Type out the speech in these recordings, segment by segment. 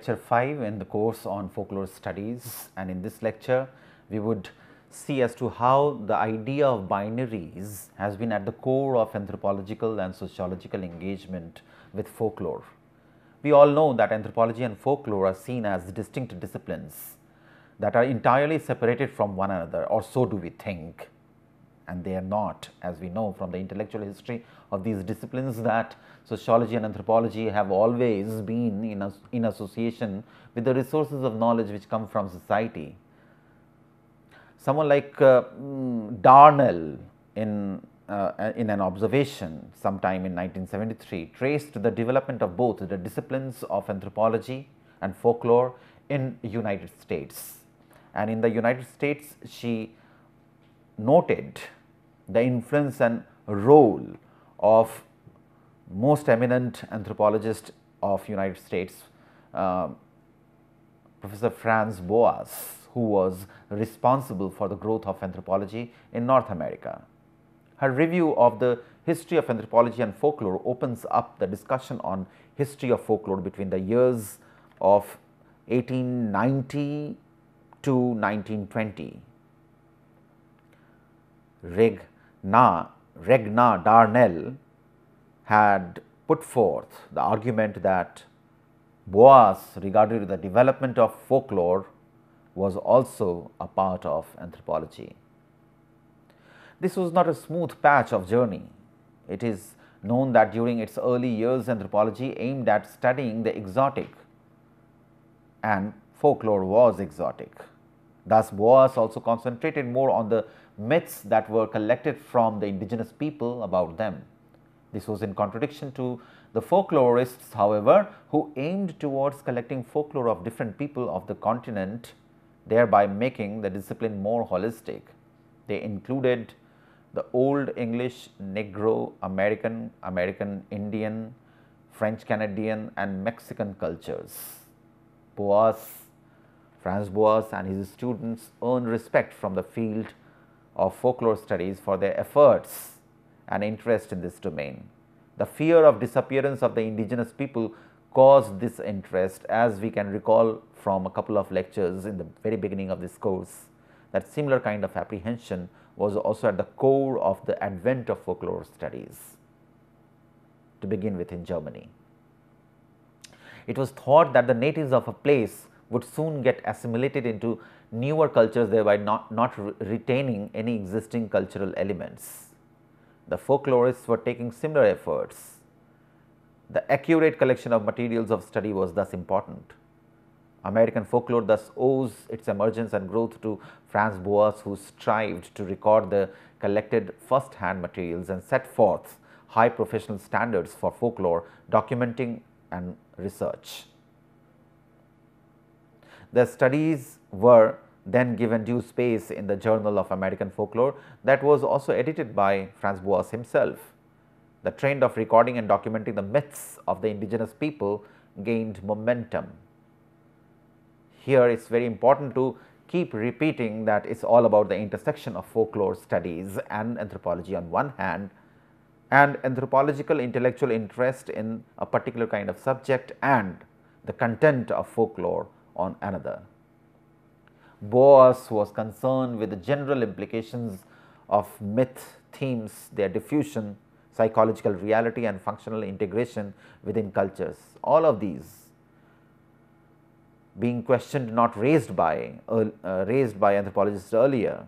Lecture 5 in the course on folklore studies and in this lecture we would see as to how the idea of binaries has been at the core of anthropological and sociological engagement with folklore. We all know that anthropology and folklore are seen as distinct disciplines that are entirely separated from one another or so do we think and they are not as we know from the intellectual history of these disciplines that sociology and anthropology have always been in, as, in association with the resources of knowledge which come from society. Someone like uh, mm, Darnell in, uh, in an observation sometime in 1973 traced the development of both the disciplines of anthropology and folklore in United States. And in the United States she noted the influence and role of most eminent anthropologist of United States, uh, Professor Franz Boas, who was responsible for the growth of anthropology in North America. Her review of the history of anthropology and folklore opens up the discussion on history of folklore between the years of 1890 to 1920. Regna, Regna Darnell had put forth the argument that Boas regarded the development of folklore was also a part of anthropology. This was not a smooth patch of journey. It is known that during its early years anthropology aimed at studying the exotic and folklore was exotic. Thus, Boas also concentrated more on the myths that were collected from the indigenous people about them. This was in contradiction to the folklorists, however, who aimed towards collecting folklore of different people of the continent, thereby making the discipline more holistic. They included the Old English, Negro, American, American Indian, French Canadian and Mexican cultures. Boas, Franz Boas and his students earned respect from the field of folklore studies for their efforts and interest in this domain. The fear of disappearance of the indigenous people caused this interest as we can recall from a couple of lectures in the very beginning of this course that similar kind of apprehension was also at the core of the advent of folklore studies to begin with in Germany. It was thought that the natives of a place would soon get assimilated into newer cultures thereby not, not re retaining any existing cultural elements. The folklorists were taking similar efforts. The accurate collection of materials of study was thus important. American folklore thus owes its emergence and growth to Franz Boas who strived to record the collected first hand materials and set forth high professional standards for folklore documenting and research. The studies were then given due space in the Journal of American Folklore that was also edited by Franz Boas himself. The trend of recording and documenting the myths of the indigenous people gained momentum. Here it is very important to keep repeating that it is all about the intersection of folklore studies and anthropology on one hand and anthropological intellectual interest in a particular kind of subject and the content of folklore on another. Boas was concerned with the general implications of myth themes, their diffusion, psychological reality and functional integration within cultures. All of these being questioned not raised by uh, uh, raised by anthropologists earlier.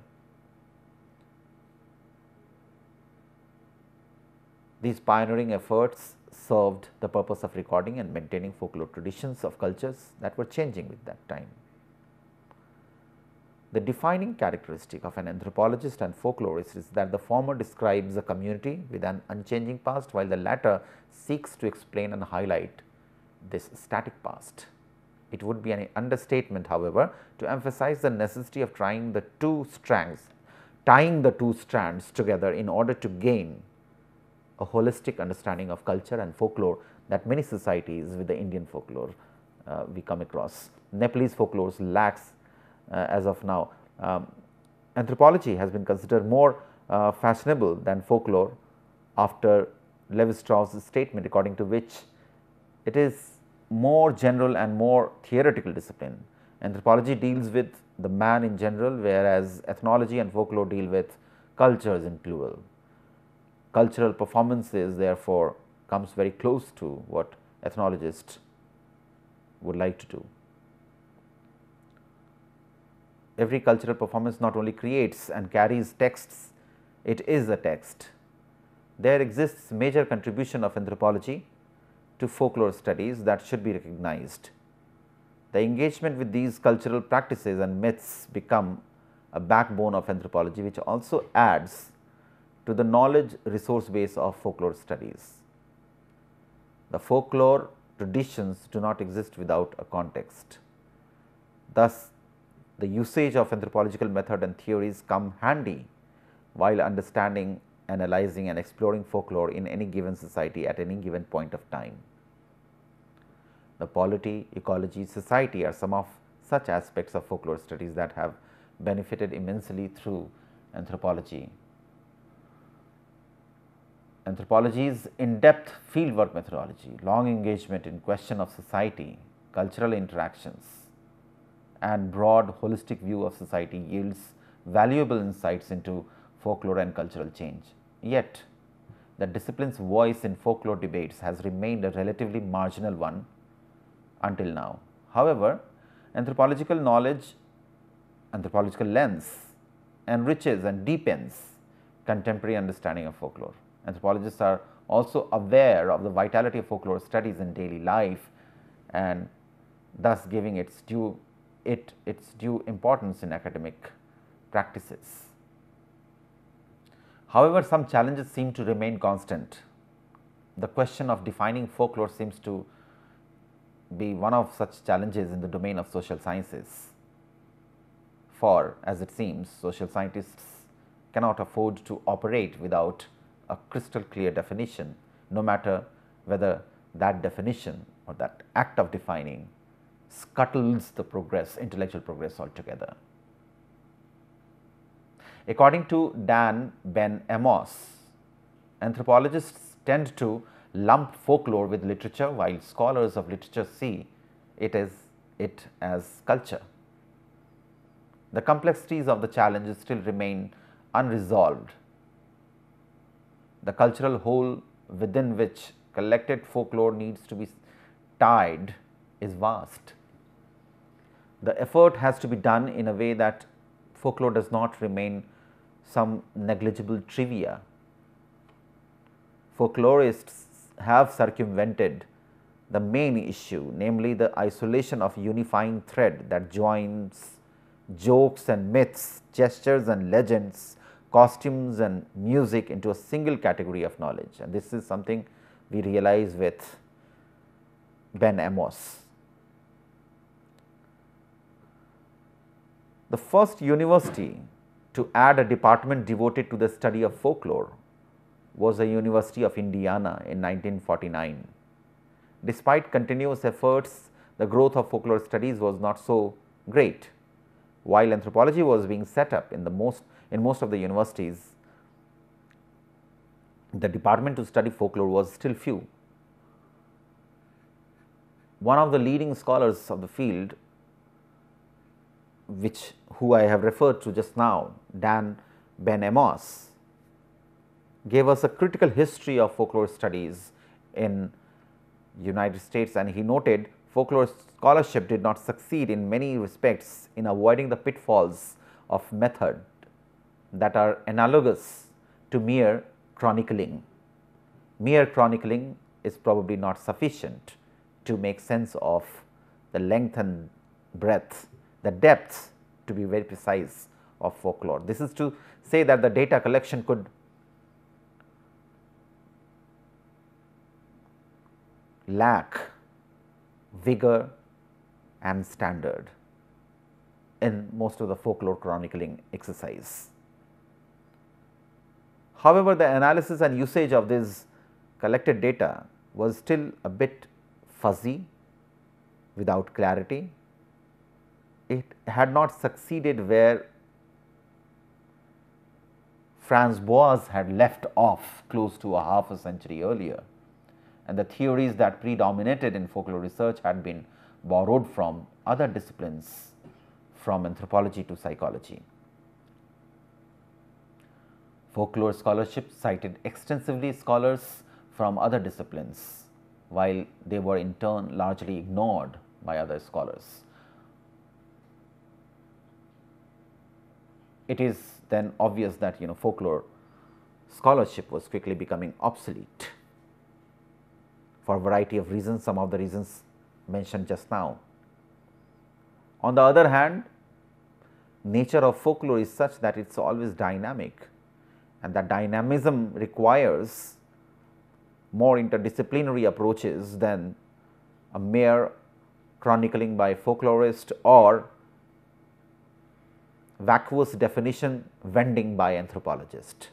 These pioneering efforts served the purpose of recording and maintaining folklore traditions of cultures that were changing with that time. The defining characteristic of an anthropologist and folklorist is that the former describes a community with an unchanging past, while the latter seeks to explain and highlight this static past. It would be an understatement however, to emphasize the necessity of trying the two strands, tying the two strands together in order to gain a holistic understanding of culture and folklore that many societies with the Indian folklore uh, we come across. Nepalese folklore lacks as of now. Um, anthropology has been considered more uh, fashionable than folklore after Levi Strauss' statement according to which it is more general and more theoretical discipline. Anthropology deals with the man in general whereas ethnology and folklore deal with cultures in plural. Cultural performances therefore comes very close to what ethnologists would like to do. Every cultural performance not only creates and carries texts, it is a text. There exists major contribution of anthropology to folklore studies that should be recognized. The engagement with these cultural practices and myths become a backbone of anthropology, which also adds to the knowledge resource base of folklore studies. The folklore traditions do not exist without a context. Thus, the usage of anthropological method and theories come handy while understanding, analyzing and exploring folklore in any given society at any given point of time. The polity, ecology, society are some of such aspects of folklore studies that have benefited immensely through anthropology. Anthropology's in-depth fieldwork methodology, long engagement in question of society, cultural interactions and broad holistic view of society yields valuable insights into folklore and cultural change. Yet, the discipline's voice in folklore debates has remained a relatively marginal one until now. However, anthropological knowledge, anthropological lens enriches and deepens contemporary understanding of folklore. Anthropologists are also aware of the vitality of folklore studies in daily life and thus giving its due it its due importance in academic practices. However, some challenges seem to remain constant. The question of defining folklore seems to be one of such challenges in the domain of social sciences. For as it seems social scientists cannot afford to operate without a crystal clear definition no matter whether that definition or that act of defining scuttles the progress intellectual progress altogether. According to Dan Ben Amos, anthropologists tend to lump folklore with literature while scholars of literature see it as it as culture. The complexities of the challenges still remain unresolved the cultural whole within which collected folklore needs to be tied is vast. The effort has to be done in a way that folklore does not remain some negligible trivia. Folklorists have circumvented the main issue, namely the isolation of unifying thread that joins jokes and myths, gestures and legends costumes and music into a single category of knowledge and this is something we realize with Ben Amos. The first university to add a department devoted to the study of folklore was the University of Indiana in 1949. Despite continuous efforts, the growth of folklore studies was not so great. While anthropology was being set up in the most in most of the universities, the department to study folklore was still few. One of the leading scholars of the field, which who I have referred to just now, Dan Ben Amos, gave us a critical history of folklore studies in United States and he noted folklore scholarship did not succeed in many respects in avoiding the pitfalls of method that are analogous to mere chronicling. Mere chronicling is probably not sufficient to make sense of the length and breadth, the depth to be very precise of folklore. This is to say that the data collection could lack vigor, and standard in most of the folklore chronicling exercise. However, the analysis and usage of this collected data was still a bit fuzzy without clarity. It had not succeeded where Franz Boas had left off close to a half a century earlier and the theories that predominated in folklore research had been borrowed from other disciplines from anthropology to psychology. Folklore scholarship cited extensively scholars from other disciplines, while they were in turn largely ignored by other scholars. It is then obvious that you know folklore scholarship was quickly becoming obsolete for a variety of reasons, some of the reasons mentioned just now. On the other hand, nature of folklore is such that it is always dynamic and that dynamism requires more interdisciplinary approaches than a mere chronicling by folklorist or vacuous definition vending by anthropologist.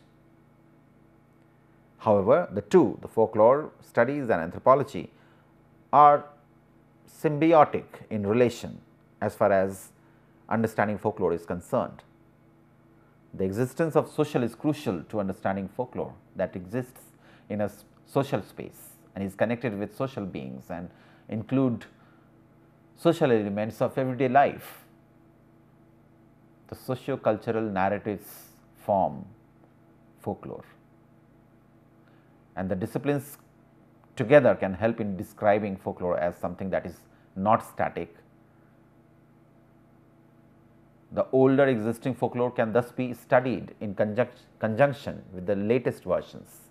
However, the two the folklore studies and anthropology are symbiotic in relation as far as understanding folklore is concerned. The existence of social is crucial to understanding folklore that exists in a social space and is connected with social beings and include social elements of everyday life. The socio-cultural narratives form folklore and the disciplines together can help in describing folklore as something that is not static. The older existing folklore can thus be studied in conjunction with the latest versions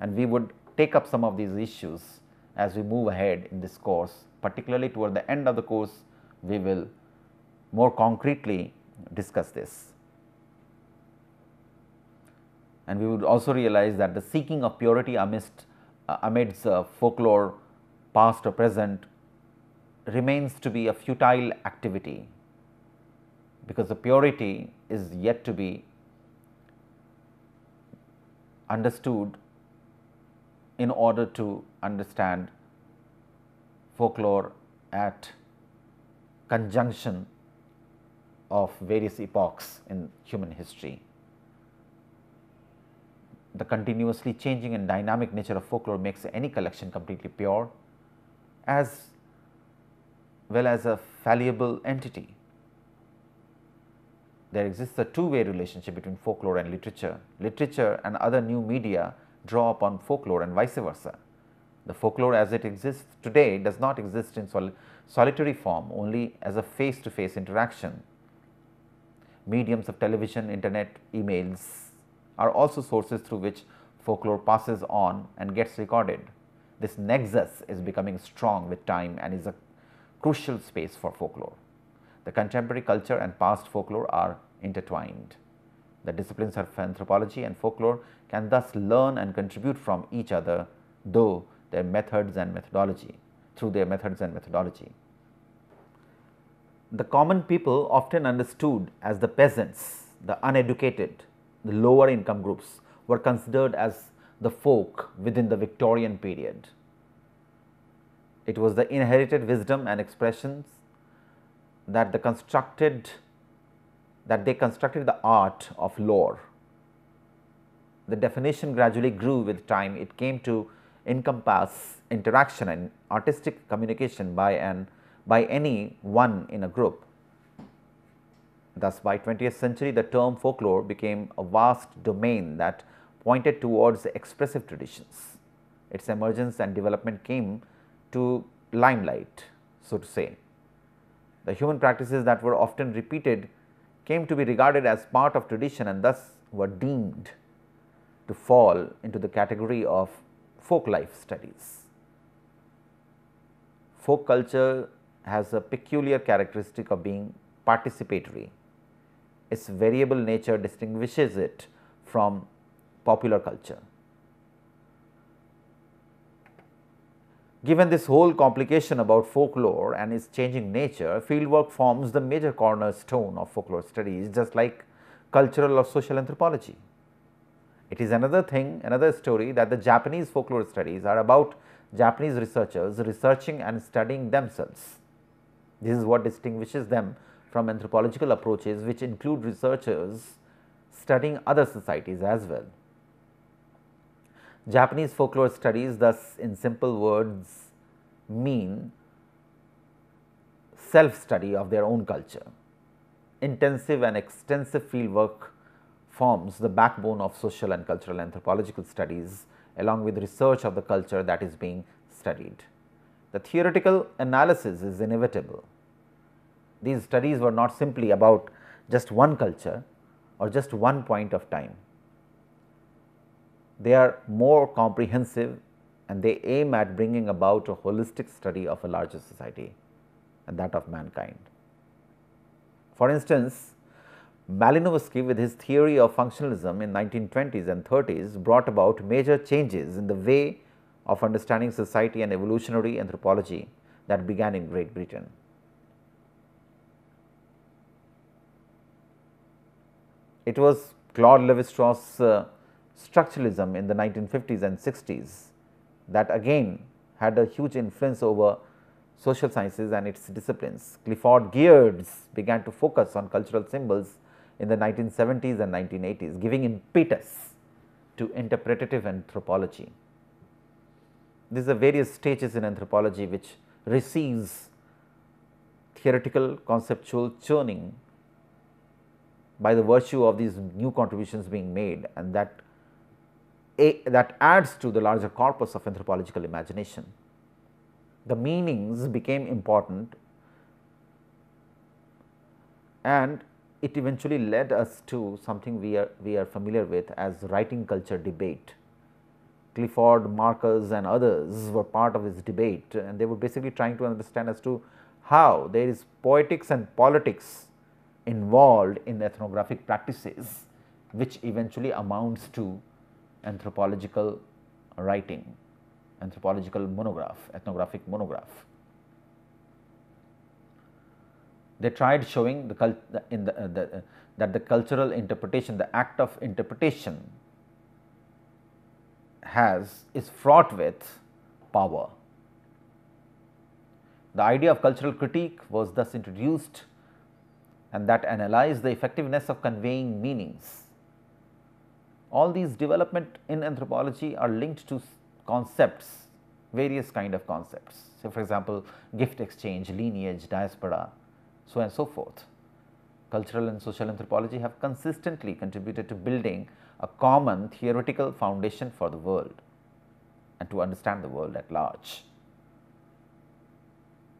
and we would take up some of these issues as we move ahead in this course particularly toward the end of the course we will more concretely discuss this. And we would also realize that the seeking of purity amidst uh, amidst uh, folklore past or present remains to be a futile activity because the purity is yet to be understood in order to understand folklore at conjunction of various epochs in human history the continuously changing and dynamic nature of folklore makes any collection completely pure as well as a fallible entity. There exists a two way relationship between folklore and literature. Literature and other new media draw upon folklore and vice versa. The folklore as it exists today does not exist in sol solitary form only as a face to face interaction. Mediums of television, internet, emails, are also sources through which folklore passes on and gets recorded. This nexus is becoming strong with time and is a crucial space for folklore. The contemporary culture and past folklore are intertwined. The disciplines of anthropology and folklore can thus learn and contribute from each other, though their methods and methodology, through their methods and methodology. The common people often understood as the peasants, the uneducated, the lower income groups were considered as the folk within the Victorian period. It was the inherited wisdom and expressions that the constructed that they constructed the art of lore. The definition gradually grew with time. It came to encompass interaction and artistic communication by an by any one in a group Thus, by 20th century the term folklore became a vast domain that pointed towards expressive traditions. Its emergence and development came to limelight, so to say. The human practices that were often repeated came to be regarded as part of tradition and thus were deemed to fall into the category of folk life studies. Folk culture has a peculiar characteristic of being participatory its variable nature distinguishes it from popular culture. Given this whole complication about folklore and its changing nature, fieldwork forms the major cornerstone of folklore studies just like cultural or social anthropology. It is another thing, another story that the Japanese folklore studies are about Japanese researchers researching and studying themselves. This is what distinguishes them from anthropological approaches which include researchers studying other societies as well. Japanese folklore studies thus in simple words mean self study of their own culture. Intensive and extensive fieldwork forms the backbone of social and cultural anthropological studies along with research of the culture that is being studied. The theoretical analysis is inevitable. These studies were not simply about just one culture or just one point of time. They are more comprehensive and they aim at bringing about a holistic study of a larger society and that of mankind. For instance, Malinowski with his theory of functionalism in 1920s and 30s brought about major changes in the way of understanding society and evolutionary anthropology that began in Great Britain. It was Claude Levi-Strauss uh, structuralism in the 1950s and 60s that again had a huge influence over social sciences and its disciplines. Clifford Geertz began to focus on cultural symbols in the 1970s and 1980s, giving impetus to interpretative anthropology. These are various stages in anthropology which receives theoretical conceptual churning by the virtue of these new contributions being made and that a, that adds to the larger corpus of anthropological imagination. The meanings became important and it eventually led us to something we are, we are familiar with as writing culture debate. Clifford, Marcus and others were part of this debate and they were basically trying to understand as to how there is poetics and politics involved in ethnographic practices which eventually amounts to anthropological writing, anthropological monograph, ethnographic monograph. They tried showing the, cult, in the, uh, the uh, that the cultural interpretation, the act of interpretation has is fraught with power. The idea of cultural critique was thus introduced and that analyzed the effectiveness of conveying meanings. All these development in anthropology are linked to concepts, various kind of concepts. So, for example, gift exchange, lineage, diaspora, so and so forth. Cultural and social anthropology have consistently contributed to building a common theoretical foundation for the world and to understand the world at large.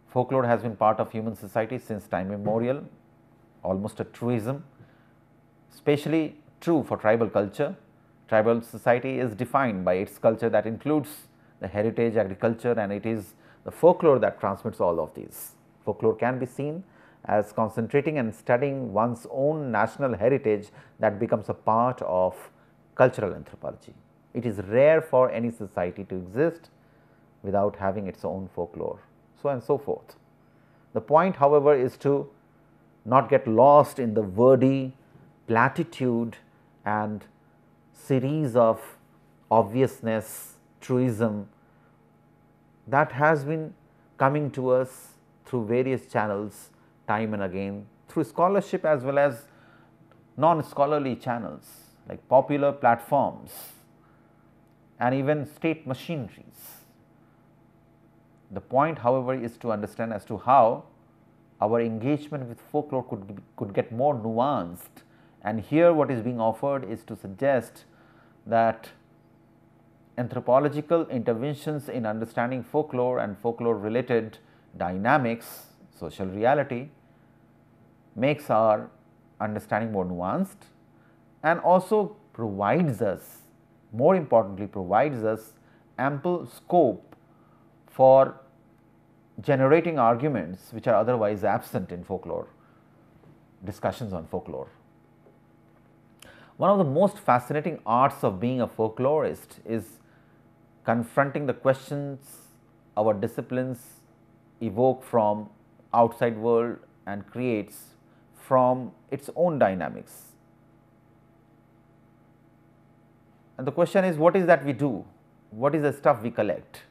Folklore has been part of human society since time immemorial, almost a truism, especially true for tribal culture. Tribal society is defined by its culture that includes the heritage, agriculture and it is the folklore that transmits all of these. Folklore can be seen as concentrating and studying one's own national heritage that becomes a part of cultural anthropology. It is rare for any society to exist without having its own folklore, so and so forth. The point however, is to not get lost in the wordy platitude and series of obviousness, truism that has been coming to us through various channels time and again through scholarship as well as non-scholarly channels like popular platforms and even state machineries. The point however, is to understand as to how our engagement with folklore could, could get more nuanced and here what is being offered is to suggest that anthropological interventions in understanding folklore and folklore related dynamics, social reality makes our understanding more nuanced and also provides us more importantly provides us ample scope for generating arguments which are otherwise absent in folklore discussions on folklore. One of the most fascinating arts of being a folklorist is confronting the questions our disciplines evoke from outside world and creates from its own dynamics. And the question is what is that we do? What is the stuff we collect?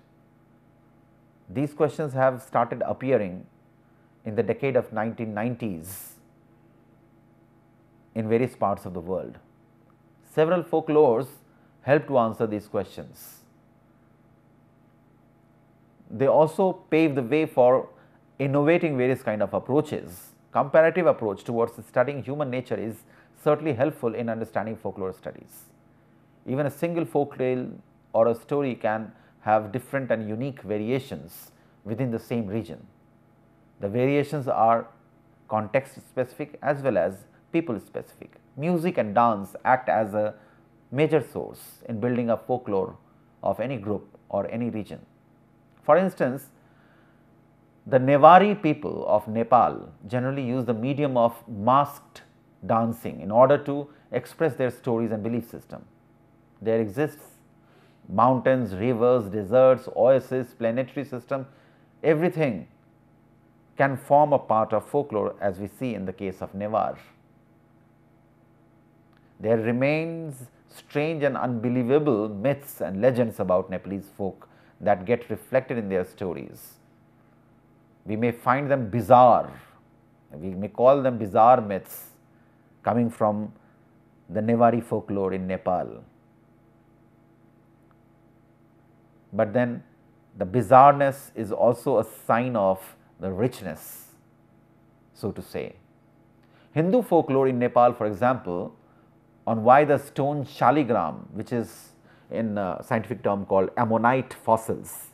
These questions have started appearing in the decade of 1990s in various parts of the world. Several folklores help to answer these questions. They also pave the way for innovating various kind of approaches. Comparative approach towards studying human nature is certainly helpful in understanding folklore studies. Even a single folk tale or a story can have different and unique variations within the same region. The variations are context specific as well as people specific. Music and dance act as a major source in building a folklore of any group or any region. For instance, the Newari people of Nepal generally use the medium of masked dancing in order to express their stories and belief system. There exists mountains, rivers, deserts, oases, planetary system, everything can form a part of folklore as we see in the case of Newar. There remains strange and unbelievable myths and legends about Nepalese folk that get reflected in their stories. We may find them bizarre, we may call them bizarre myths coming from the Newari folklore in Nepal. But then the bizarreness is also a sign of the richness, so to say. Hindu folklore in Nepal, for example, on why the stone shaligram, which is in uh, scientific term called ammonite fossils,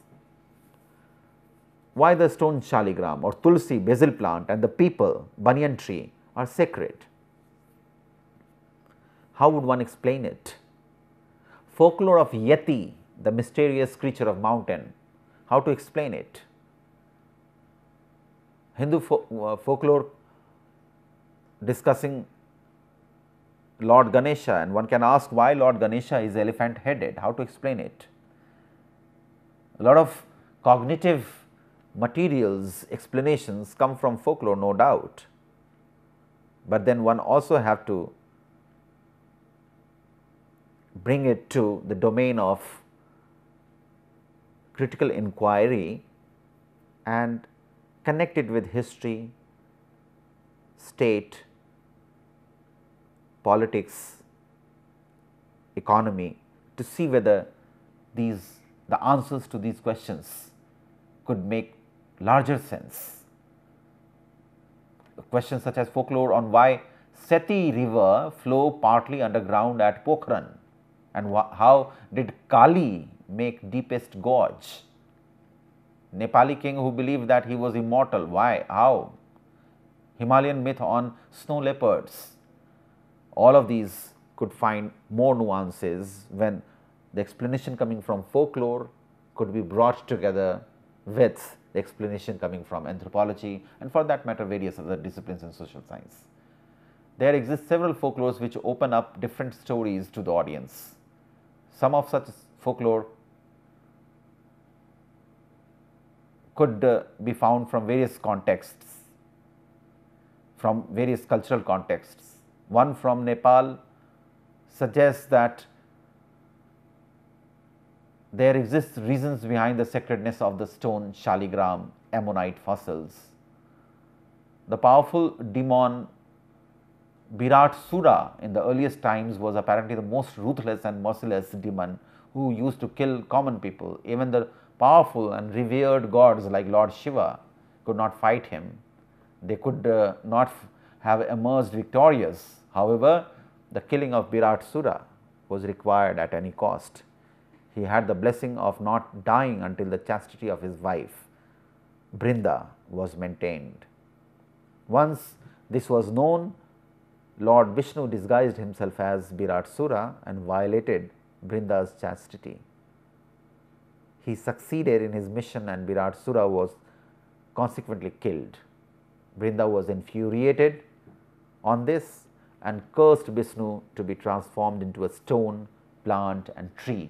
why the stone shaligram or tulsi basil plant and the peepal banyan tree are sacred. How would one explain it? Folklore of Yeti, the mysterious creature of mountain, how to explain it? Hindu fo uh, folklore discussing Lord Ganesha and one can ask why Lord Ganesha is elephant headed, how to explain it. A lot of cognitive materials explanations come from folklore no doubt, but then one also have to bring it to the domain of critical inquiry and connect it with history, state, politics, economy to see whether these the answers to these questions could make larger sense. Questions such as folklore on why Seti river flow partly underground at Pokhran and how did Kali make deepest gorge Nepali king who believed that he was immortal. Why? How? Himalayan myth on snow leopards. All of these could find more nuances when the explanation coming from folklore could be brought together with the explanation coming from anthropology and for that matter various other disciplines in social science. There exist several folklores which open up different stories to the audience. Some of such folklore could uh, be found from various contexts, from various cultural contexts. One from Nepal suggests that there exists reasons behind the sacredness of the stone shaligram ammonite fossils. The powerful demon Birat Sura in the earliest times was apparently the most ruthless and merciless demon who used to kill common people. Even the powerful and revered gods like Lord Shiva could not fight him. They could uh, not have emerged victorious. However, the killing of Birat Sura was required at any cost. He had the blessing of not dying until the chastity of his wife, Brinda, was maintained. Once this was known, Lord Vishnu disguised himself as Birat Sura and violated Brinda's chastity he succeeded in his mission and Sura was consequently killed. Brinda was infuriated on this and cursed Vishnu to be transformed into a stone, plant and tree.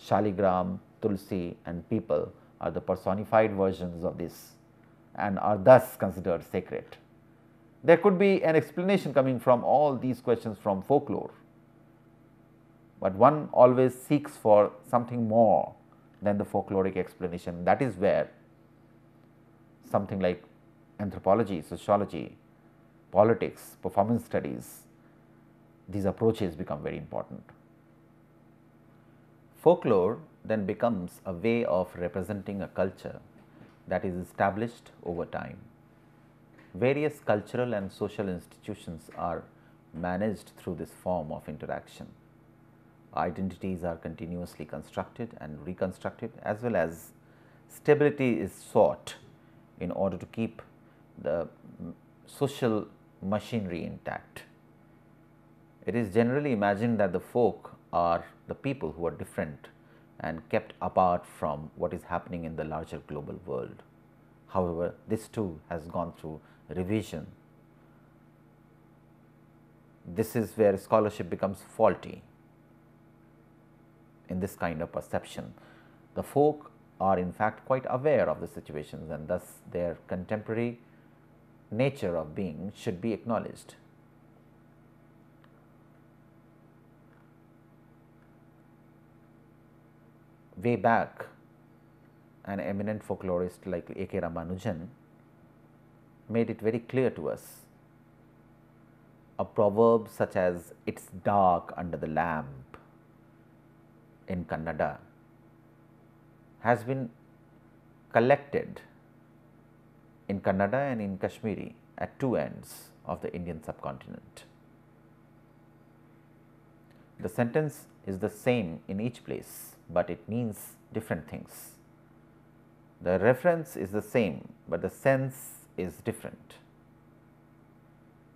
Shaligram, Tulsi and peepal are the personified versions of this and are thus considered sacred. There could be an explanation coming from all these questions from folklore, but one always seeks for something more than the folkloric explanation. That is where something like anthropology, sociology, politics, performance studies, these approaches become very important. Folklore then becomes a way of representing a culture that is established over time. Various cultural and social institutions are managed through this form of interaction. Identities are continuously constructed and reconstructed as well as stability is sought in order to keep the social machinery intact. It is generally imagined that the folk are the people who are different and kept apart from what is happening in the larger global world. However, this too has gone through revision. This is where scholarship becomes faulty in this kind of perception. The folk are in fact quite aware of the situations and thus their contemporary nature of being should be acknowledged. Way back, an eminent folklorist like A. K. Ramanujan made it very clear to us. A proverb such as it's dark under the lamp in Kannada has been collected in Kannada and in Kashmiri at two ends of the Indian subcontinent. The sentence is the same in each place, but it means different things. The reference is the same, but the sense is different.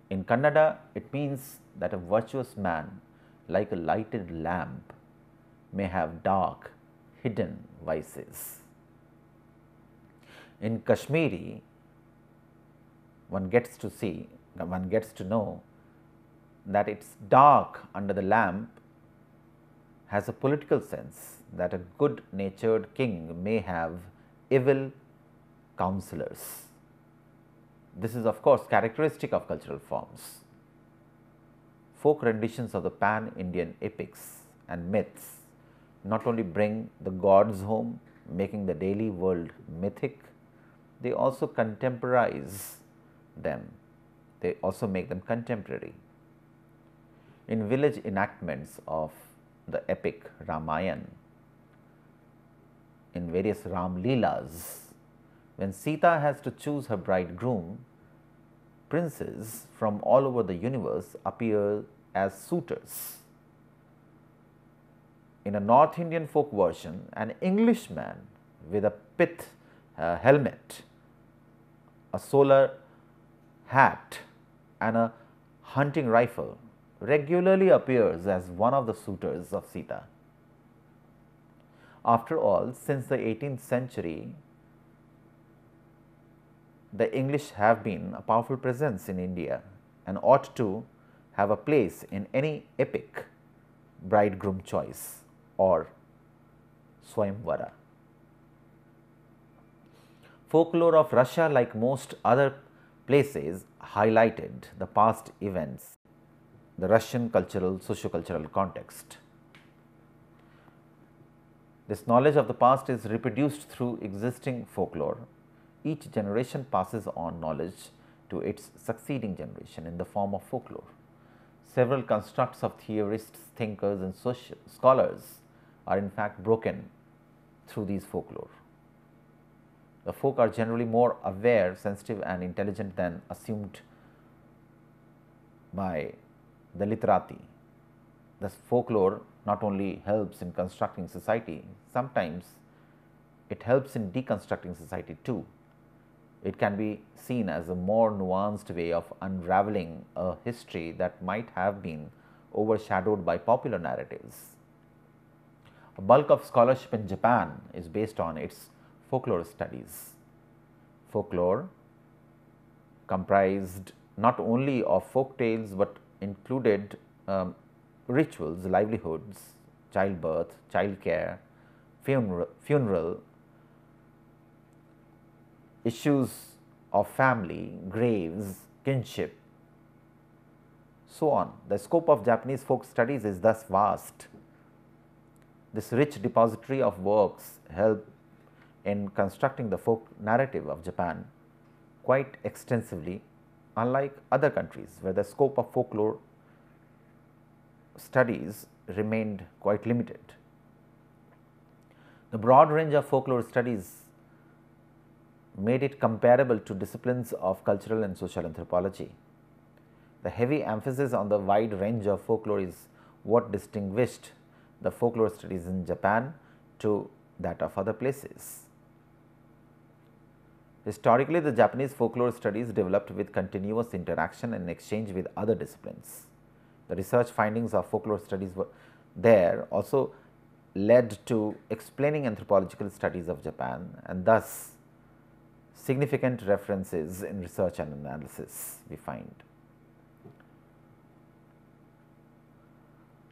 In Kannada, it means that a virtuous man, like a lighted lamp, may have dark, hidden vices. In Kashmiri, one gets to see, one gets to know that it's dark under the lamp has a political sense that a good natured king may have evil counselors. This is of course characteristic of cultural forms. Folk renditions of the pan Indian epics and myths not only bring the gods home, making the daily world mythic, they also contemporize them, they also make them contemporary. In village enactments of the epic Ramayan, in various Ram Leelas, when Sita has to choose her bridegroom, princes from all over the universe appear as suitors. In a North Indian folk version, an Englishman with a pith uh, helmet, a solar hat and a hunting rifle regularly appears as one of the suitors of Sita. After all, since the 18th century, the English have been a powerful presence in India and ought to have a place in any epic bridegroom choice or Swayamvara. Folklore of Russia, like most other places highlighted the past events, the Russian cultural socio-cultural context. This knowledge of the past is reproduced through existing folklore. Each generation passes on knowledge to its succeeding generation in the form of folklore. Several constructs of theorists, thinkers and social scholars are in fact broken through these folklore. The folk are generally more aware, sensitive and intelligent than assumed by the literati. Thus, folklore not only helps in constructing society, sometimes it helps in deconstructing society too. It can be seen as a more nuanced way of unraveling a history that might have been overshadowed by popular narratives. A bulk of scholarship in Japan is based on its folklore studies. Folklore comprised not only of folk tales, but included um, rituals, livelihoods, childbirth, child care, funeral, funeral issues of family, graves, kinship, so on. The scope of Japanese folk studies is thus vast. This rich depository of works help in constructing the folk narrative of Japan quite extensively unlike other countries where the scope of folklore studies remained quite limited. The broad range of folklore studies made it comparable to disciplines of cultural and social anthropology. The heavy emphasis on the wide range of folklore is what distinguished the folklore studies in Japan to that of other places. Historically, the Japanese folklore studies developed with continuous interaction and exchange with other disciplines. The research findings of folklore studies were there also led to explaining anthropological studies of Japan and thus significant references in research and analysis we find.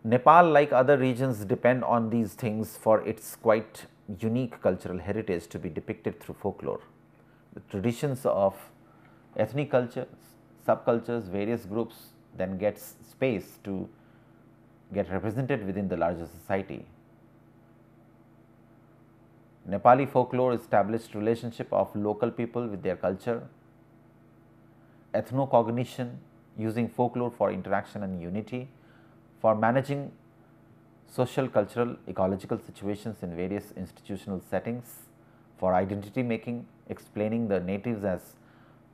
Nepal like other regions depend on these things for its quite unique cultural heritage to be depicted through folklore. The traditions of ethnic cultures, subcultures, various groups then gets space to get represented within the larger society. Nepali folklore established relationship of local people with their culture, ethnocognition using folklore for interaction and unity, for managing social, cultural, ecological situations in various institutional settings, for identity making, explaining the natives as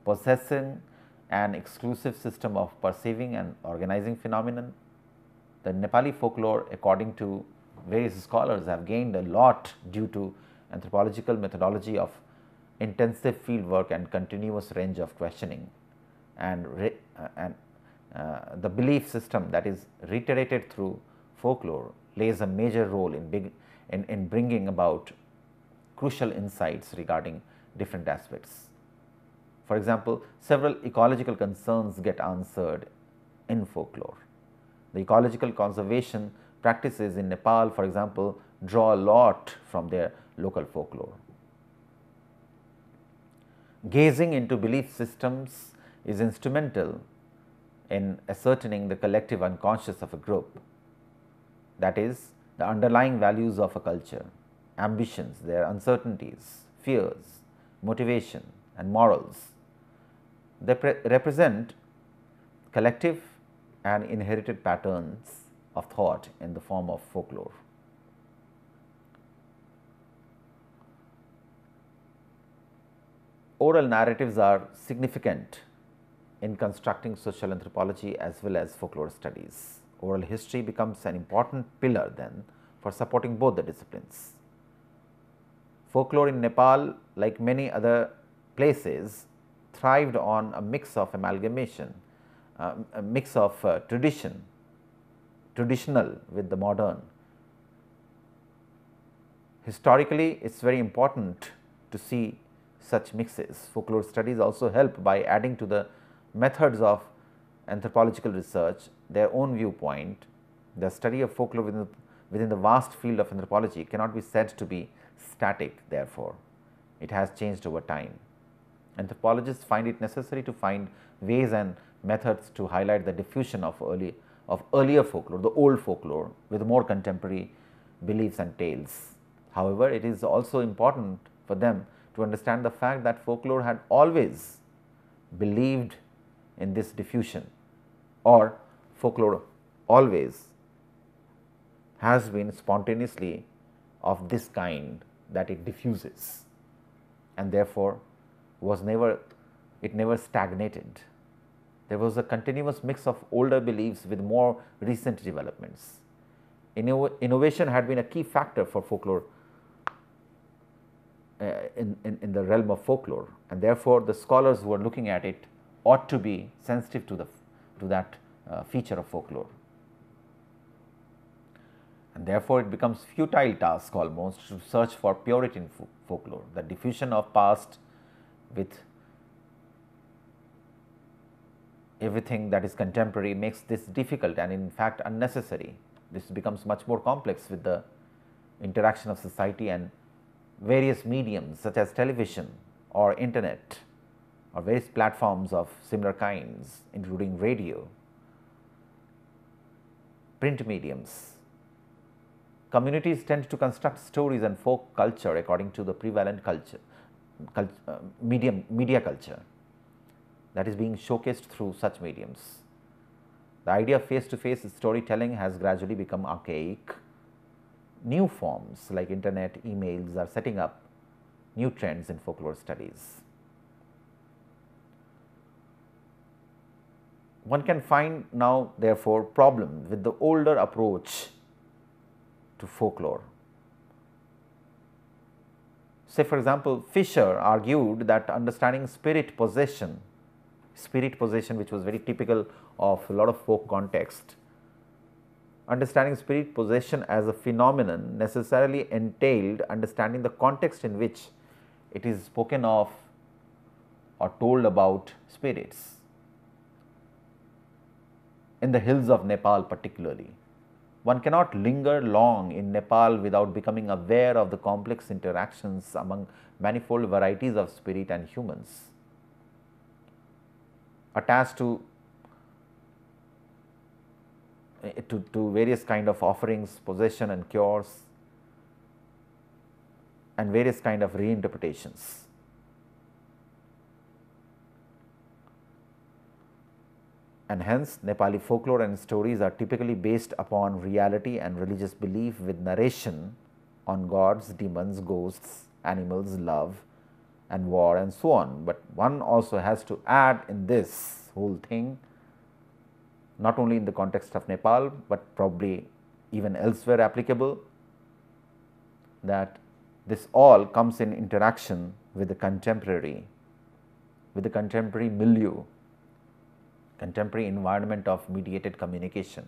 possessing an exclusive system of perceiving and organizing phenomenon. The Nepali folklore according to various scholars have gained a lot due to anthropological methodology of intensive field work and continuous range of questioning and, re, uh, and uh, the belief system that is reiterated through folklore plays a major role in, big, in, in bringing about crucial insights regarding different aspects. For example, several ecological concerns get answered in folklore. The ecological conservation practices in Nepal, for example, draw a lot from their local folklore. Gazing into belief systems is instrumental in ascertaining the collective unconscious of a group, that is, the underlying values of a culture, ambitions, their uncertainties, fears, motivation, and morals. They represent collective and inherited patterns of thought in the form of folklore. Oral narratives are significant in constructing social anthropology as well as folklore studies. Oral history becomes an important pillar then for supporting both the disciplines. Folklore in Nepal like many other places thrived on a mix of amalgamation, uh, a mix of uh, tradition, traditional with the modern. Historically, it is very important to see such mixes. Folklore studies also help by adding to the methods of anthropological research their own viewpoint. The study of folklore within, within the vast field of anthropology cannot be said to be static therefore, it has changed over time. Anthropologists find it necessary to find ways and methods to highlight the diffusion of early of earlier folklore, the old folklore with more contemporary beliefs and tales. However, it is also important for them to understand the fact that folklore had always believed in this diffusion or folklore always has been spontaneously of this kind that it diffuses and therefore, was never it never stagnated. There was a continuous mix of older beliefs with more recent developments. Inno innovation had been a key factor for folklore uh, in, in, in the realm of folklore and therefore, the scholars who are looking at it ought to be sensitive to the to that uh, feature of folklore. And therefore, it becomes futile task almost to search for purity in folklore. The diffusion of past with everything that is contemporary makes this difficult and in fact unnecessary. This becomes much more complex with the interaction of society and various mediums such as television or internet or various platforms of similar kinds including radio, print mediums. Communities tend to construct stories and folk culture according to the prevalent culture, cult, uh, medium, media culture that is being showcased through such mediums. The idea of face to face storytelling has gradually become archaic. New forms like internet, emails are setting up new trends in folklore studies. One can find now therefore problem with the older approach to folklore. Say for example, Fisher argued that understanding spirit possession, spirit possession which was very typical of a lot of folk context, understanding spirit possession as a phenomenon necessarily entailed understanding the context in which it is spoken of or told about spirits in the hills of Nepal particularly. One cannot linger long in Nepal without becoming aware of the complex interactions among manifold varieties of spirit and humans. Attached to, eh, to, to various kind of offerings, possession and cures and various kind of reinterpretations. And hence Nepali folklore and stories are typically based upon reality and religious belief with narration on gods, demons, ghosts, animals, love and war and so on. But one also has to add in this whole thing not only in the context of Nepal, but probably even elsewhere applicable that this all comes in interaction with the contemporary, with the contemporary milieu contemporary environment of mediated communication.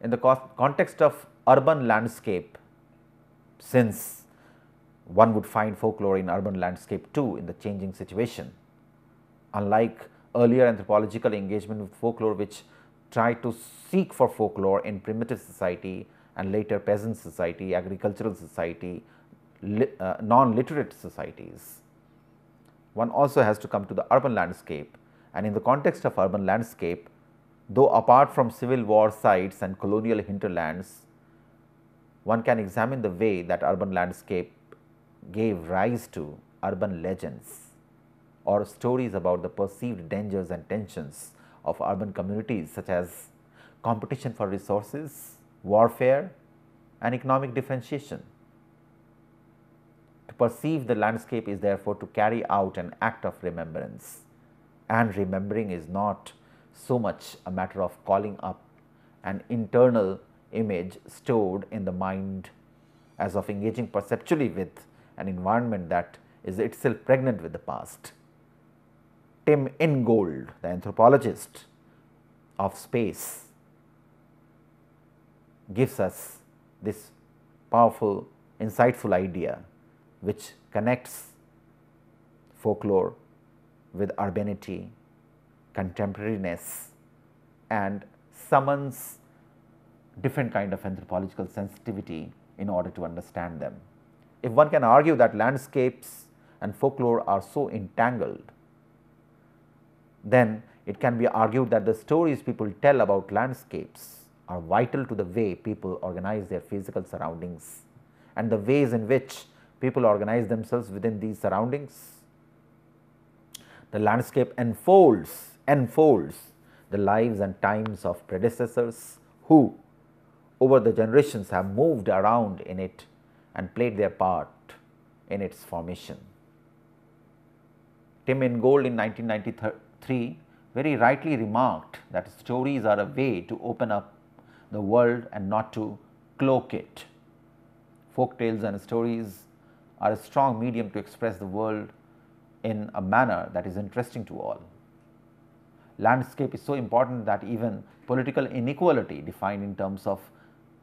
In the context of urban landscape, since one would find folklore in urban landscape too in the changing situation, unlike earlier anthropological engagement with folklore which tried to seek for folklore in primitive society and later peasant society, agricultural society, uh, non-literate societies one also has to come to the urban landscape. And in the context of urban landscape, though apart from civil war sites and colonial hinterlands, one can examine the way that urban landscape gave rise to urban legends or stories about the perceived dangers and tensions of urban communities such as competition for resources, warfare and economic differentiation perceive the landscape is therefore to carry out an act of remembrance and remembering is not so much a matter of calling up an internal image stored in the mind as of engaging perceptually with an environment that is itself pregnant with the past. Tim Ingold, the anthropologist of space, gives us this powerful, insightful idea which connects folklore with urbanity, contemporariness and summons different kind of anthropological sensitivity in order to understand them. If one can argue that landscapes and folklore are so entangled, then it can be argued that the stories people tell about landscapes are vital to the way people organize their physical surroundings and the ways in which people organize themselves within these surroundings. The landscape enfolds, enfolds the lives and times of predecessors who over the generations have moved around in it and played their part in its formation. Tim Ingold in 1993 very rightly remarked that stories are a way to open up the world and not to cloak it. Folk tales and stories are a strong medium to express the world in a manner that is interesting to all. Landscape is so important that even political inequality defined in terms of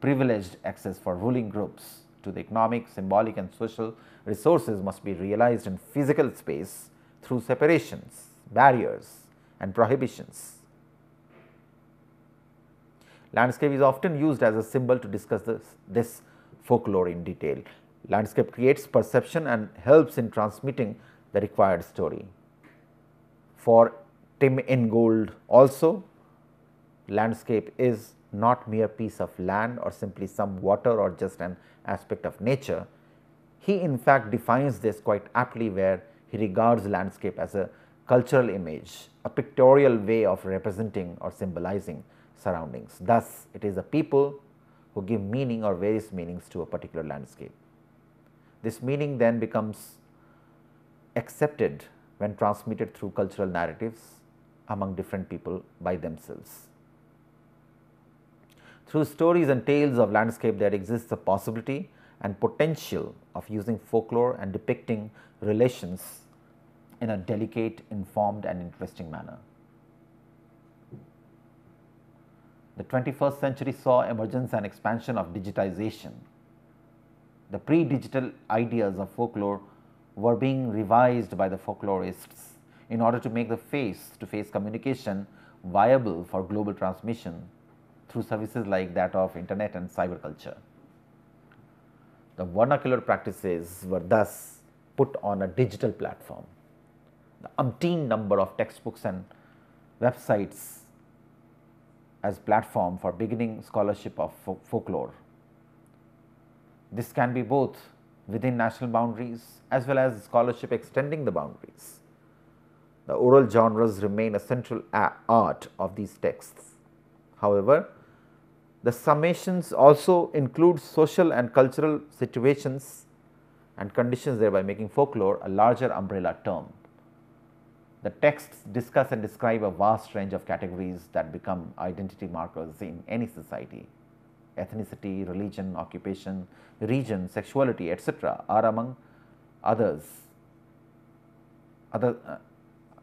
privileged access for ruling groups to the economic, symbolic and social resources must be realized in physical space through separations, barriers and prohibitions. Landscape is often used as a symbol to discuss this, this folklore in detail Landscape creates perception and helps in transmitting the required story. For Tim Ingold also, landscape is not mere piece of land or simply some water or just an aspect of nature. He in fact defines this quite aptly where he regards landscape as a cultural image, a pictorial way of representing or symbolizing surroundings. Thus, it is the people who give meaning or various meanings to a particular landscape. This meaning then becomes accepted when transmitted through cultural narratives among different people by themselves. Through stories and tales of landscape there exists a possibility and potential of using folklore and depicting relations in a delicate, informed and interesting manner. The 21st century saw emergence and expansion of digitization. The pre-digital ideas of folklore were being revised by the folklorists in order to make the face-to-face communication viable for global transmission through services like that of internet and cyber culture. The vernacular practices were thus put on a digital platform. The umpteen number of textbooks and websites as platform for beginning scholarship of folklore. This can be both within national boundaries as well as scholarship extending the boundaries. The oral genres remain a central art of these texts. However, the summations also include social and cultural situations and conditions thereby making folklore a larger umbrella term. The texts discuss and describe a vast range of categories that become identity markers in any society. Ethnicity, religion, occupation, region, sexuality, etc., are among others. Other uh,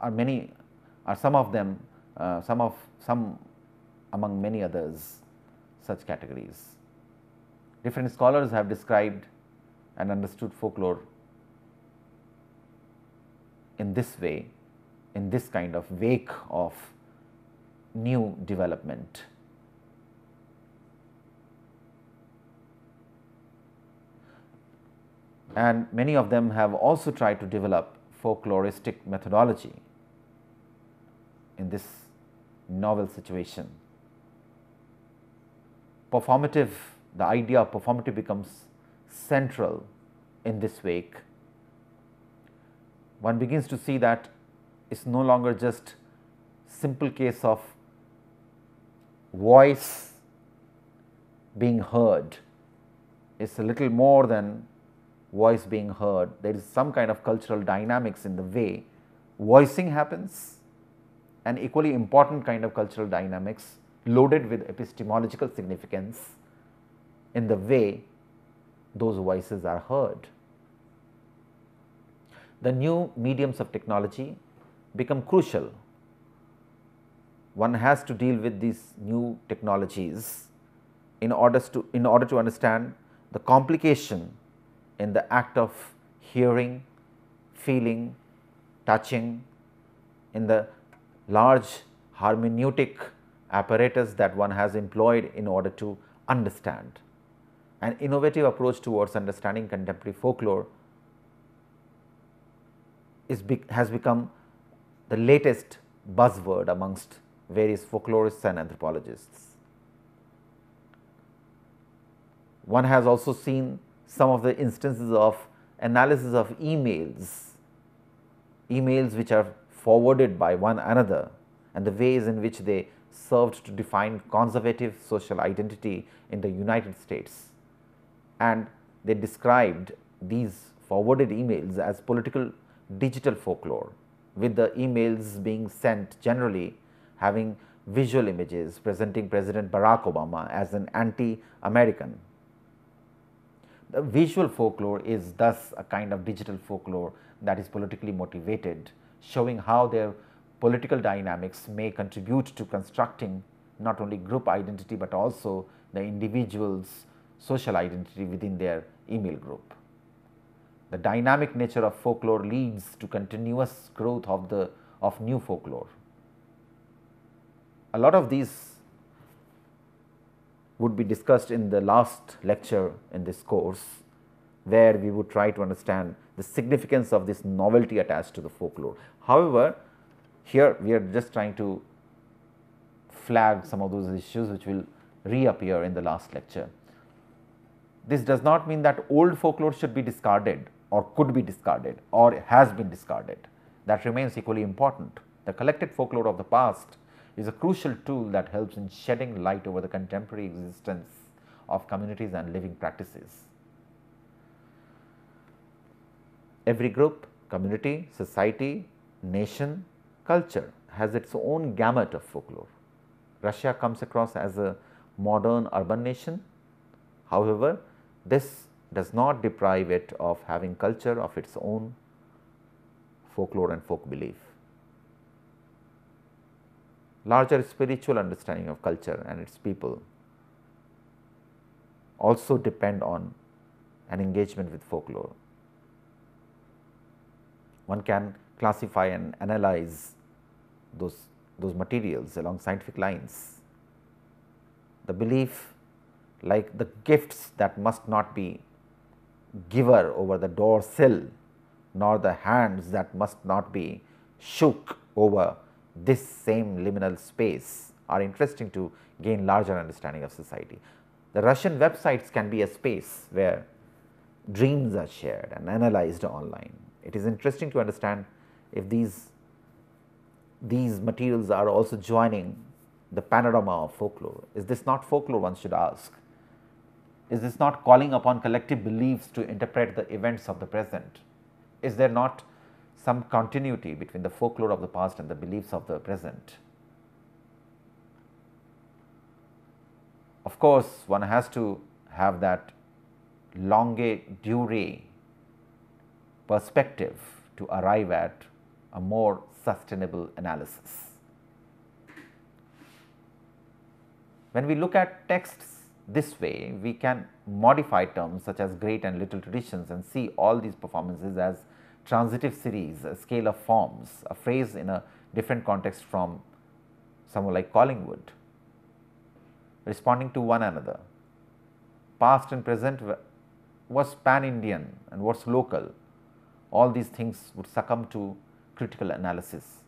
are many, are some of them, uh, some of some among many others such categories. Different scholars have described and understood folklore in this way, in this kind of wake of new development. And many of them have also tried to develop folkloristic methodology in this novel situation performative, the idea of performative becomes central in this wake. One begins to see that it's no longer just simple case of voice being heard. It's a little more than voice being heard. There is some kind of cultural dynamics in the way voicing happens, an equally important kind of cultural dynamics loaded with epistemological significance in the way those voices are heard. The new mediums of technology become crucial. One has to deal with these new technologies in order to, in order to understand the complication in the act of hearing, feeling, touching, in the large hermeneutic apparatus that one has employed in order to understand. An innovative approach towards understanding contemporary folklore is be, has become the latest buzzword amongst various folklorists and anthropologists. One has also seen some of the instances of analysis of emails, emails which are forwarded by one another and the ways in which they served to define conservative social identity in the United States and they described these forwarded emails as political digital folklore with the emails being sent generally having visual images presenting President Barack Obama as an anti-American. The visual folklore is thus a kind of digital folklore that is politically motivated showing how their political dynamics may contribute to constructing not only group identity, but also the individual's social identity within their email group. The dynamic nature of folklore leads to continuous growth of the of new folklore. A lot of these would be discussed in the last lecture in this course. where we would try to understand the significance of this novelty attached to the folklore. However, here we are just trying to flag some of those issues which will reappear in the last lecture. This does not mean that old folklore should be discarded or could be discarded or has been discarded. That remains equally important. The collected folklore of the past is a crucial tool that helps in shedding light over the contemporary existence of communities and living practices. Every group, community, society, nation, culture has its own gamut of folklore. Russia comes across as a modern urban nation. However, this does not deprive it of having culture of its own folklore and folk belief. Larger spiritual understanding of culture and its people also depend on an engagement with folklore. One can classify and analyze those, those materials along scientific lines. The belief like the gifts that must not be giver over the door sill, nor the hands that must not be shook over this same liminal space are interesting to gain larger understanding of society. The Russian websites can be a space where dreams are shared and analyzed online. It is interesting to understand if these, these materials are also joining the panorama of folklore. Is this not folklore one should ask? Is this not calling upon collective beliefs to interpret the events of the present? Is there not some continuity between the folklore of the past and the beliefs of the present? Of course, one has to have that longue durée perspective to arrive at a more sustainable analysis. When we look at texts this way, we can modify terms such as great and little traditions and see all these performances as transitive series, a scale of forms, a phrase in a different context from someone like Collingwood, responding to one another. Past and present was pan Indian and what's local. All these things would succumb to critical analysis.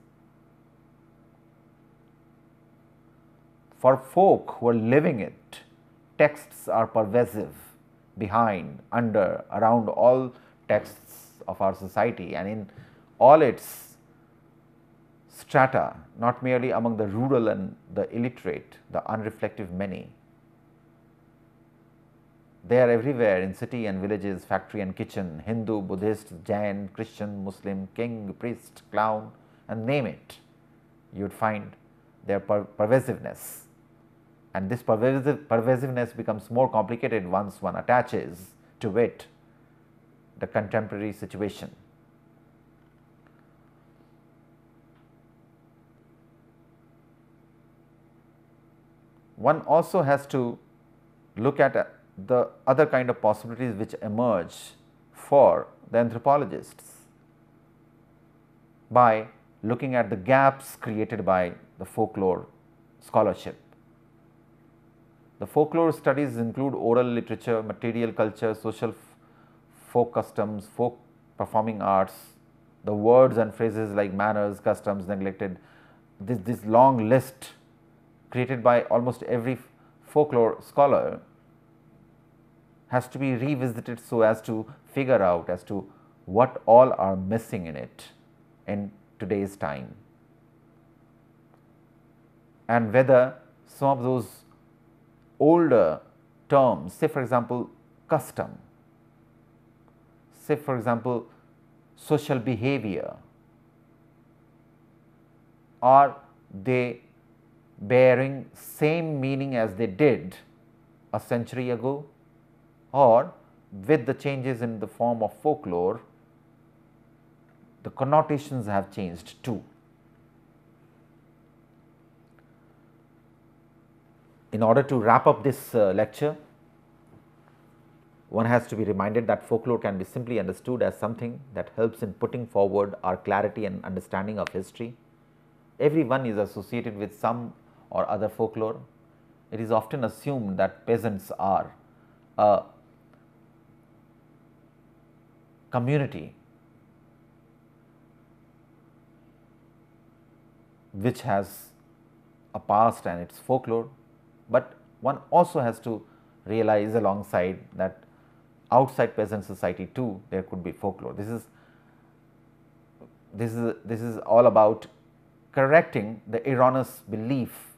For folk who are living it, texts are pervasive behind, under, around all texts of our society and in all its strata, not merely among the rural and the illiterate, the unreflective many. They are everywhere in city and villages, factory and kitchen, Hindu, Buddhist, Jain, Christian, Muslim, king, priest, clown and name it. You would find their per pervasiveness and this pervasive, pervasiveness becomes more complicated once one attaches to it the contemporary situation. One also has to look at uh, the other kind of possibilities which emerge for the anthropologists by looking at the gaps created by the folklore scholarship. The folklore studies include oral literature, material culture, social folk customs, folk performing arts, the words and phrases like manners, customs neglected, this, this long list created by almost every folklore scholar has to be revisited so as to figure out as to what all are missing in it in today's time. And whether some of those older terms, say for example, custom, say for example, social behavior, are they bearing same meaning as they did a century ago or with the changes in the form of folklore, the connotations have changed too. in order to wrap up this uh, lecture, one has to be reminded that folklore can be simply understood as something that helps in putting forward our clarity and understanding of history. Everyone is associated with some or other folklore. It is often assumed that peasants are a community which has a past and its folklore, but one also has to realize alongside that outside peasant society too there could be folklore. This is this is this is all about correcting the erroneous belief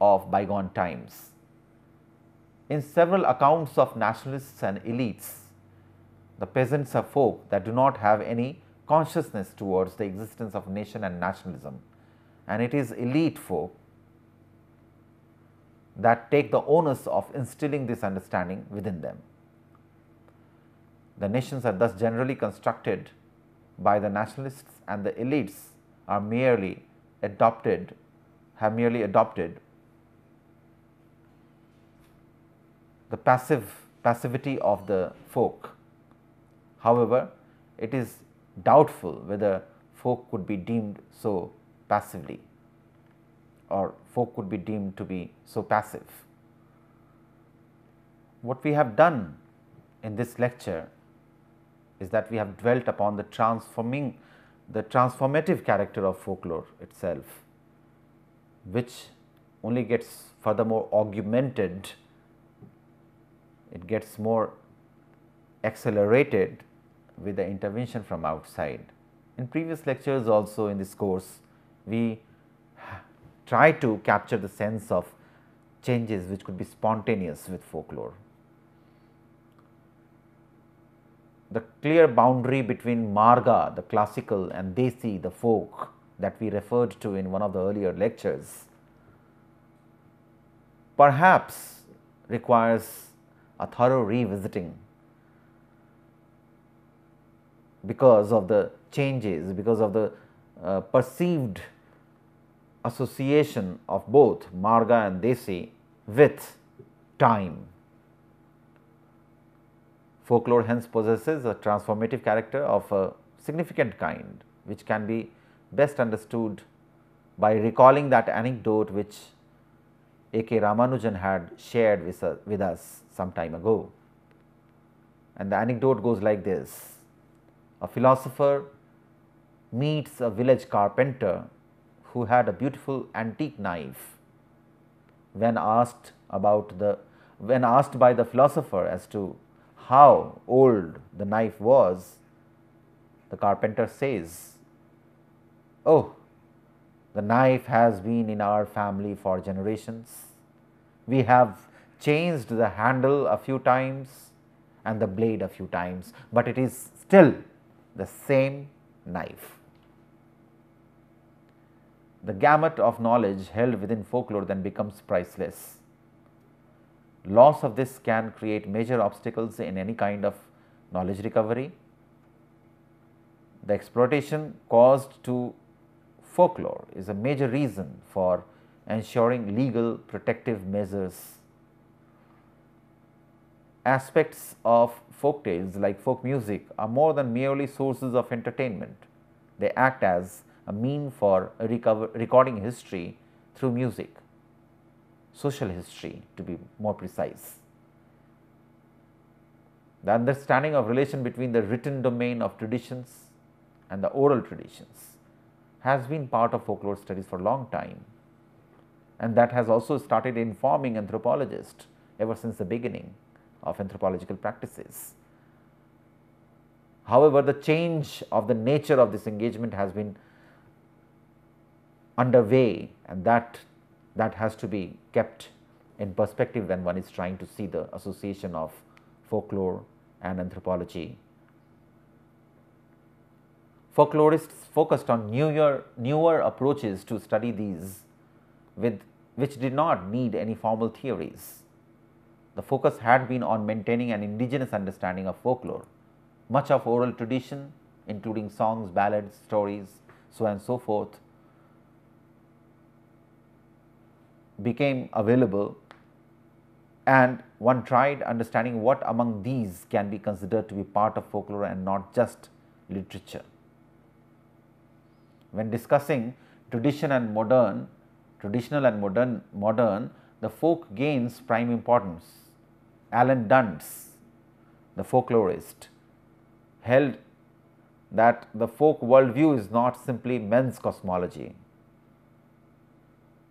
of bygone times. In several accounts of nationalists and elites, the peasants are folk that do not have any consciousness towards the existence of nation and nationalism and it is elite folk that take the onus of instilling this understanding within them. The nations are thus generally constructed by the nationalists and the elites are merely adopted, have merely adopted the passive passivity of the folk. However, it is doubtful whether folk could be deemed so passively or folk could be deemed to be so passive. What we have done in this lecture is that we have dwelt upon the transforming the transformative character of folklore itself, which only gets furthermore augmented, it gets more accelerated with the intervention from outside. In previous lectures also in this course, we try to capture the sense of changes which could be spontaneous with folklore. The clear boundary between Marga, the classical, and Desi, the folk that we referred to in one of the earlier lectures, perhaps requires a thorough revisiting because of the changes, because of the uh, perceived association of both Marga and Desi with time. Folklore hence possesses a transformative character of a significant kind, which can be best understood by recalling that anecdote which A. K. Ramanujan had shared with, uh, with us some time ago. And the anecdote goes like this A philosopher meets a village carpenter who had a beautiful antique knife. When asked about the when asked by the philosopher as to how old the knife was, the carpenter says, Oh, the knife has been in our family for generations. We have changed the handle a few times and the blade a few times, but it is still the same knife the gamut of knowledge held within folklore then becomes priceless. Loss of this can create major obstacles in any kind of knowledge recovery. The exploitation caused to folklore is a major reason for ensuring legal protective measures. Aspects of folk tales like folk music are more than merely sources of entertainment. They act as a mean for recover, recording history through music, social history to be more precise. The understanding of relation between the written domain of traditions and the oral traditions has been part of folklore studies for a long time and that has also started informing anthropologists ever since the beginning of anthropological practices. However, the change of the nature of this engagement has been underway and that that has to be kept in perspective when one is trying to see the association of folklore and anthropology. Folklorists focused on newer, newer approaches to study these with which did not need any formal theories. The focus had been on maintaining an indigenous understanding of folklore. Much of oral tradition including songs, ballads, stories, so and so forth became available and one tried understanding what among these can be considered to be part of folklore and not just literature. When discussing tradition and modern, traditional and modern, modern, the folk gains prime importance. Alan Dundes, the folklorist, held that the folk worldview is not simply men's cosmology.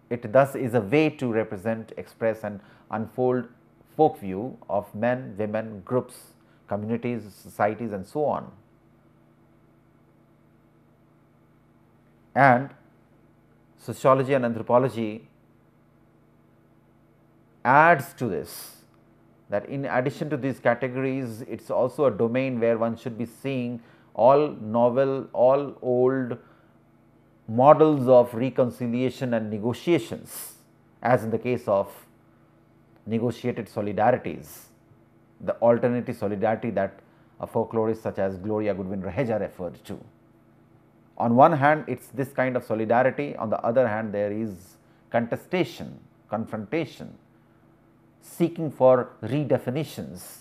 It thus is a way to represent, express and unfold folk view of men, women, groups, communities, societies and so on. And sociology and anthropology adds to this that in addition to these categories, it is also a domain where one should be seeing all novel, all old models of reconciliation and negotiations as in the case of negotiated solidarities, the alternative solidarity that a folklorist such as Gloria Goodwin Raheja referred to. On one hand, it is this kind of solidarity, on the other hand, there is contestation, confrontation, seeking for redefinitions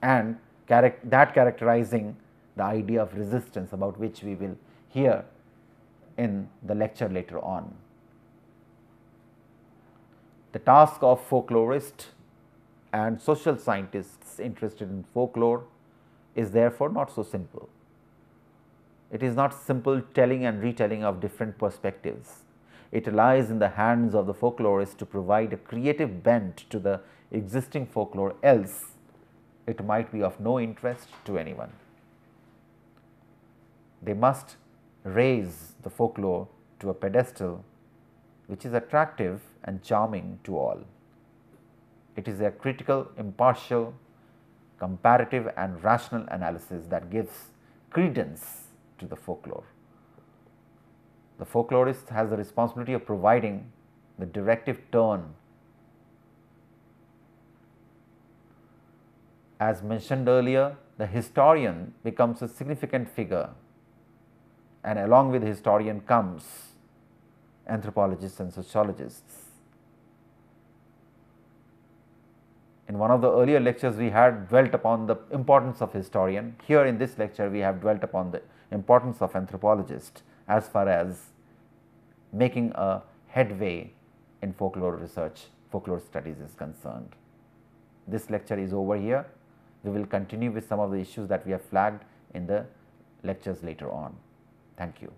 and that characterizing the idea of resistance about which we will hear in the lecture later on. The task of folklorist and social scientists interested in folklore is therefore not so simple. It is not simple telling and retelling of different perspectives. It lies in the hands of the folklorist to provide a creative bent to the existing folklore else it might be of no interest to anyone. They must raise the folklore to a pedestal which is attractive and charming to all. It is a critical, impartial, comparative and rational analysis that gives credence to the folklore. The folklorist has the responsibility of providing the directive turn As mentioned earlier, the historian becomes a significant figure and along with historian comes anthropologists and sociologists. In one of the earlier lectures we had dwelt upon the importance of historian. Here in this lecture we have dwelt upon the importance of anthropologist as far as making a headway in folklore research, folklore studies is concerned. This lecture is over here we will continue with some of the issues that we have flagged in the lectures later on. Thank you.